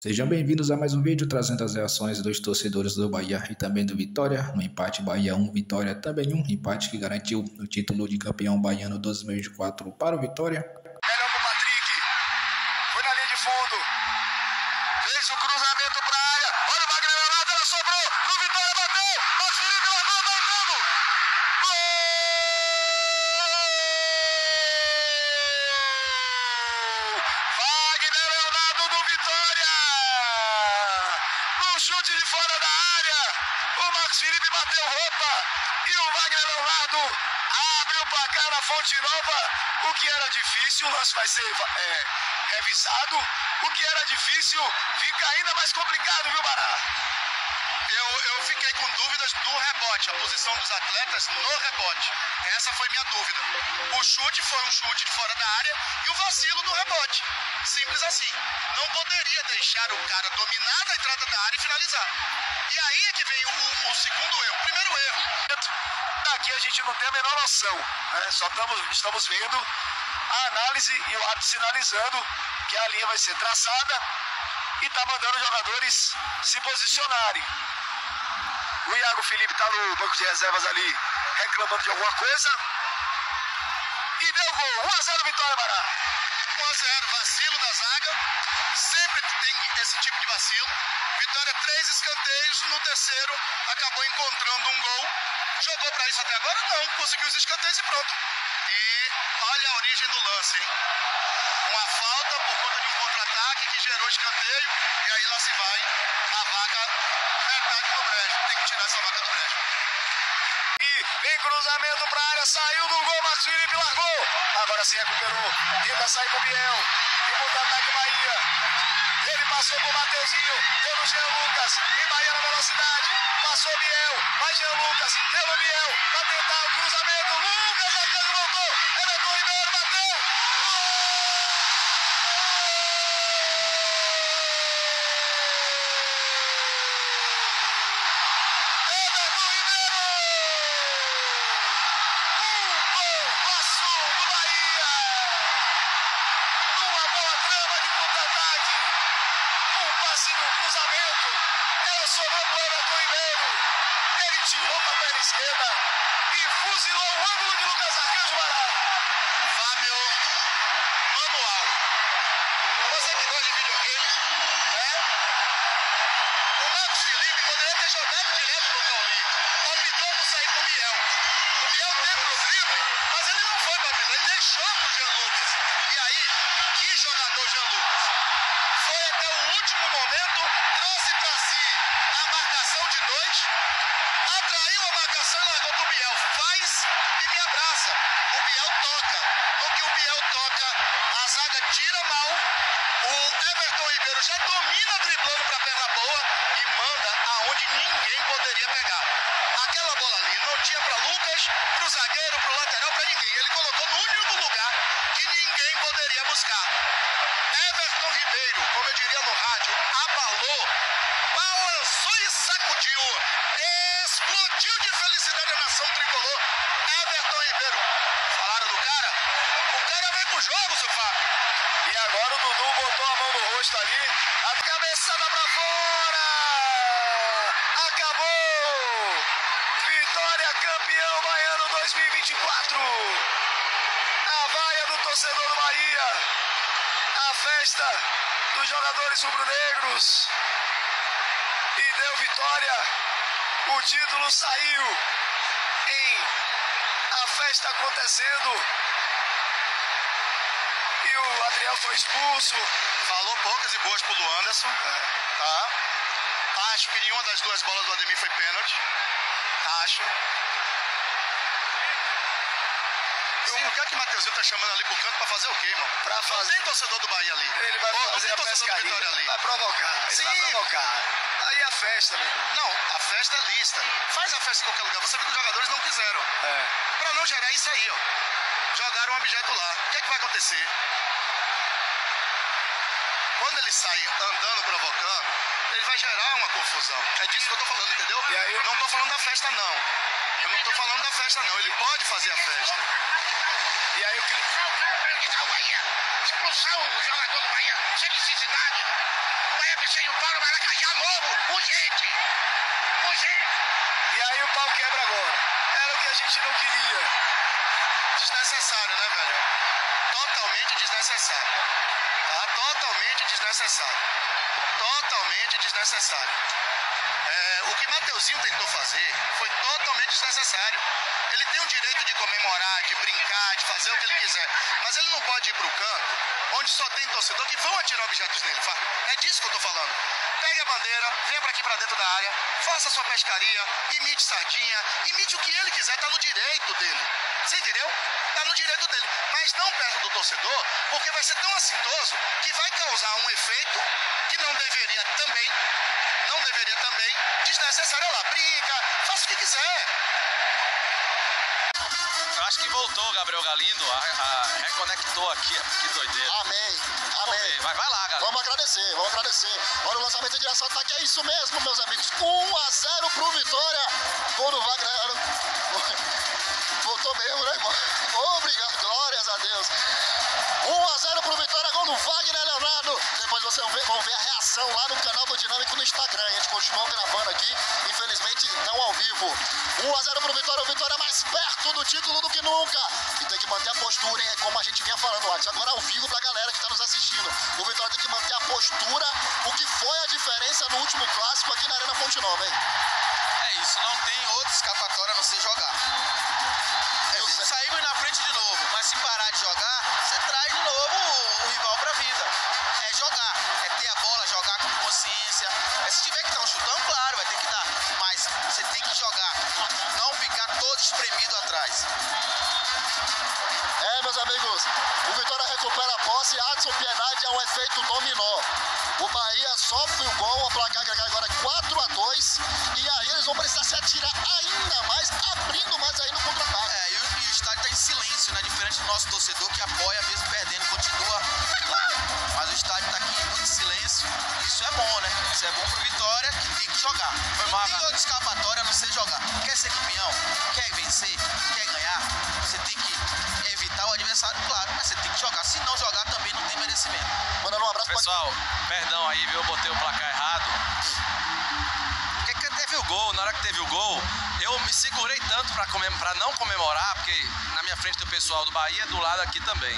Sejam bem-vindos a mais um vídeo trazendo as reações dos torcedores do Bahia e também do Vitória. No empate Bahia 1, Vitória também 1, empate que garantiu o título de campeão baiano 2024 para o Vitória. Chute de fora da área. O Max Felipe bateu roupa. E o Wagner Leonardo abre o placar na Fonte Nova. O que era difícil, o lance vai ser é, revisado. O que era difícil fica ainda mais complicado, viu, Bará? Eu, eu fiquei com dúvidas do rebote, a posição dos atletas no rebote. Essa foi minha dúvida. O chute foi um chute de fora da área e o vacilo do rebote. Simples assim. Não poderia deixar o cara dominar na entrada da área e finalizar. E aí é que vem o, o segundo erro. Primeiro erro. Aqui a gente não tem a menor noção. Né? Só tamo, estamos vendo a análise e o árbitro sinalizando que a linha vai ser traçada e está mandando os jogadores se posicionarem. O Iago Felipe está no banco de reservas ali reclamando de alguma coisa. E deu gol. 1x0 Vitória Bará. 1x0, vacilo da zaga. Sempre tem esse tipo de vacilo. Vitória, três escanteios. No terceiro, acabou encontrando um gol. Jogou para isso até agora? Não. Conseguiu os escanteios e pronto. E olha a origem do lance, hein? Uma falta por conta de um contra-ataque que gerou escanteio. E aí lá se vai a vaca metade do brejo. Tem que tirar essa vaca do brejo. E cruzamento pra área, saiu do gol, Marcos Felipe largou. Agora sim recuperou. Tenta sair pro Biel. Tem contra-ataque Bahia. Ele passou pro Mateuzinho. Deu no Jean Lucas. Em Bahia na velocidade. Passou Biel. Vai Jean Lucas. Deu no Biel. Tentar cruzamento! Ela sobrou pro Everton Ribeiro! Ele tirou com a perna esquerda e fuzilou o ângulo de Lucas Arcanjo Bará! Biel toca, a zaga tira mal. O Everton Ribeiro já domina driblando para perna boa e manda aonde ninguém poderia pegar. Aquela bola ali não tinha para Lucas, para o zagueiro, para o lateral, para ninguém. Ele colocou no único lugar que ninguém poderia buscar. Everton Ribeiro, como eu diria no rádio, abalou, balançou e sacudiu, explodiu de felicidade a nação tricolor. Everton Ribeiro. Falaram do cara? O cara vem com o jogo, seu Fábio. E agora o Dudu botou ali. A cabeçada pra fora! Acabou! Vitória campeão baiano 2024! A vaia do torcedor do Bahia. A festa dos jogadores rubro-negros. E deu vitória. O título saiu em a festa acontecendo. O Adriel foi expulso. Falou poucas e boas pro Luanderson. Tá? Acho que nenhuma das duas bolas do Ademir foi pênalti. Acho. Sim, o que é que o Mateuzinho tá chamando ali pro canto pra fazer o quê, irmão? Pra Não fazer- tem torcedor do Bahia ali. Ele vai Pô, não fazer tem torcedor do. Vitória ali. Vai provocar. Sim. vai provocar. Aí a festa, meu irmão. Não, a festa é lista. Faz a festa em qualquer lugar. Você viu que os jogadores não quiseram. É. Pra não gerar isso aí, ó. Jogaram um objeto lá. O que é que vai acontecer? Quando ele sai andando, provocando, ele vai gerar uma confusão. É disso que eu tô falando, entendeu? E aí? Não tô falando da festa, não. Eu não tô falando da festa, não. Ele pode fazer a festa. E aí o que. Expulsar o jogador do Bahia sem necessidade. O Bahia precisa Deixem o Paulo Maracajá novo, urgente! Urgente! E aí o pau quebra agora. Era o que a gente não queria. Desnecessário, né, velho? Totalmente desnecessário. Desnecessário. Totalmente desnecessário. É, o que Mateuzinho tentou fazer foi totalmente desnecessário. Ele tem o direito de comemorar, de brincar, de fazer o que ele quiser. Mas ele não pode ir pro canto onde só tem torcedor que vão atirar objetos nele, Fábio. É disso que eu tô falando. Pegue a bandeira, venha pra aqui pra dentro da área, faça sua pescaria, imite sardinha, imite o que ele quiser, tá no direito dele. Você entendeu? Tá direito dele. Mas não perto do torcedor, porque vai ser tão assintoso que vai causar um efeito que não deveria também, não deveria também, desnecessário. Olha lá, brinca, faça o que quiser. Eu acho que voltou o Gabriel Galindo, a, a- reconectou aqui, que doideira. Amém, Vamos amém. Mas vai lá, galera. Vamos agradecer, vamos agradecer. Olha o lançamento em direção ao ataque, é isso mesmo, meus amigos. 1 a 0 pro Vitória. Gol do Wagner. Mesmo, né, irmão? Obrigado, glórias a Deus. 1 a 0 pro Vitória, gol do Wagner Leonardo. Depois vocês vão ver, a reação lá no canal do Dinâmico no Instagram. A gente continuou gravando aqui, infelizmente não ao vivo. 1 a 0 pro Vitória, o Vitória mais perto do título do que nunca. E tem que manter a postura, hein? Como a gente vinha falando antes. Agora ao vivo pra galera que tá nos assistindo. O Vitória tem que manter a postura, o que foi a diferença no último clássico aqui na Arena Fonte Nova, hein? Recupera a Piedade é um efeito dominó. O Bahia sofre o gol, a placar que agora é 4 a 2 e aí eles vão precisar se atirar ainda mais, abrindo mais aí no contra-ataque. É, e o, e o estádio tá em silêncio, né? Diferente do nosso torcedor que apoia mesmo perdendo, continua lá. Mas o estádio tá aqui em muito silêncio. Isso é bom, né? Isso é bom pro Vitória que tem que jogar. Não tem outra escapatória a não ser jogar. Quer ser campeão? Pessoal, perdão aí, viu? Eu botei o placar errado. Porque que teve o gol, na hora que teve o gol, eu me segurei tanto pra, comem- não comemorar, porque na minha frente tem o pessoal do Bahia, do lado aqui também.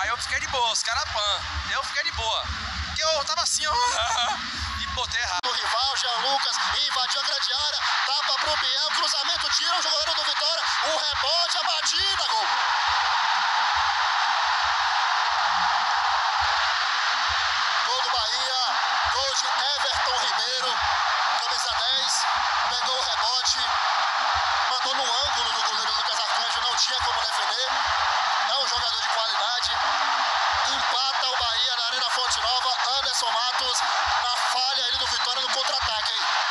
Aí eu fiquei de boa, os caras pan. Eu fiquei de boa. Porque eu tava assim, ó. E botei errado. do rival, Jean Lucas, invadiu a grande área, tapa pro Biel, cruzamento, tira o jogador do Vitória, o rebote, a batida. Gol tinha como defender. É um jogador de qualidade. Empata o Bahia na Arena Fonte Nova, Anderson Matos na falha ali do Vitória no contra-ataque, hein?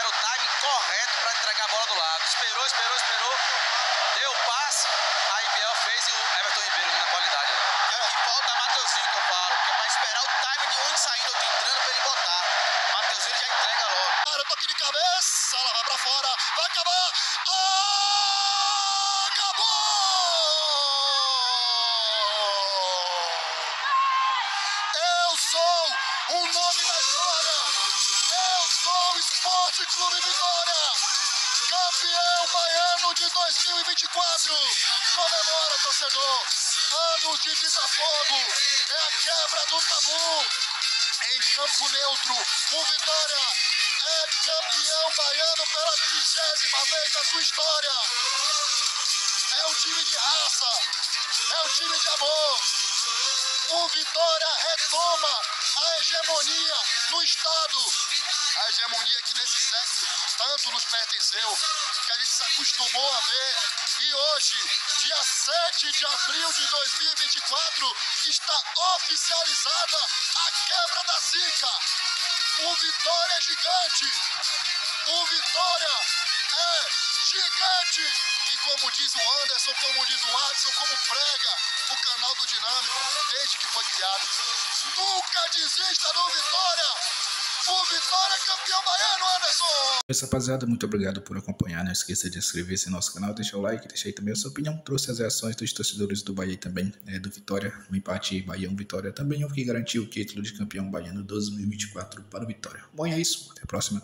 Espera o timing correto para entregar a bola do lado. Esperou, esperou, esperou, deu o passe, aí Biel fez e o Everton Ribeiro na qualidade. E aqui falta Mateuzinho que eu falo, que é para esperar o timing de um saindo, outro entrando para ele botar. Mateuzinho ele já entrega logo. Cara, toque de cabeça, ela vai pra fora, vai acabar. Acabou! Eu sou o nome Esporte Clube Vitória, campeão baiano de 2024. Comemora, torcedor. Anos de desafogo. É a quebra do tabu. Em campo neutro, o Vitória é campeão baiano pela trigésima vez da sua história. É um time de raça, é um time de amor. O Vitória retoma a hegemonia no Estado. A hegemonia que tanto nos pertenceu, que a gente se acostumou a ver. E hoje, dia 7 de abril de 2024, está oficializada a quebra da zica. O Vitória é gigante. O Vitória é gigante. E como diz o Anderson, como diz o Adson, como prega o canal do Dinâmico desde que foi criado. Nunca desista do Vitória! O Vitória campeão baiano, Anderson! Isso, rapaziada, muito obrigado por acompanhar. Não esqueça de inscrever-se no nosso canal, deixar o like, deixar aí também a sua opinião. Trouxe as reações dos torcedores do Bahia também, é, do Vitória, o empate Bahia 1 Vitória também, o que garantiu o título de campeão baiano 2024 para o Vitória. Bom, é isso, até a próxima.